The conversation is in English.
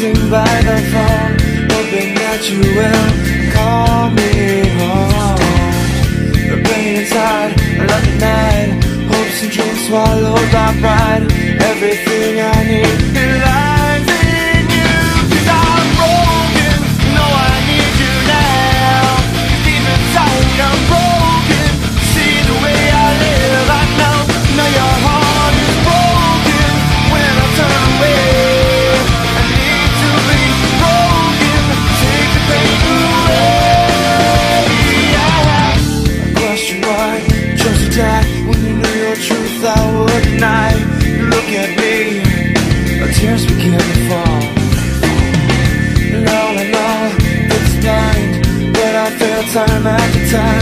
sitting by the phone Hoping that you will call me. Home The pain inside, love at night Hopes and dreams swallowed by pride. Everything night look at me Tears begin to fall. And all in all It's blind But I feel time after time.